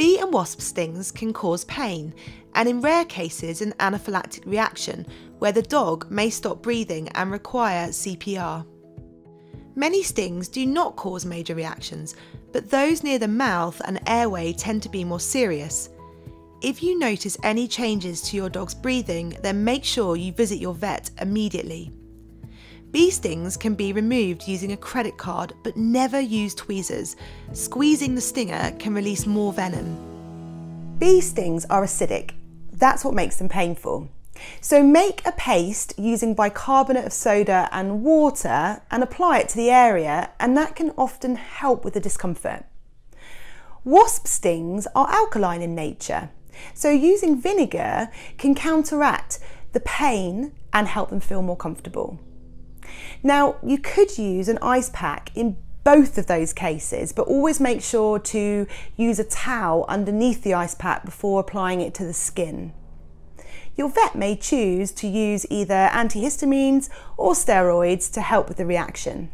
Bee and wasp stings can cause pain, and in rare cases, an anaphylactic reaction where the dog may stop breathing and require CPR. Many stings do not cause major reactions, but those near the mouth and airway tend to be more serious. If you notice any changes to your dog's breathing, then make sure you visit your vet immediately. Bee stings can be removed using a credit card, but never use tweezers. Squeezing the stinger can release more venom. Bee stings are acidic. That's what makes them painful. So make a paste using bicarbonate of soda and water and apply it to the area, and that can often help with the discomfort. Wasp stings are alkaline in nature. So using vinegar can counteract the pain and help them feel more comfortable. Now, you could use an ice pack in both of those cases, but always make sure to use a towel underneath the ice pack before applying it to the skin. Your vet may choose to use either antihistamines or steroids to help with the reaction.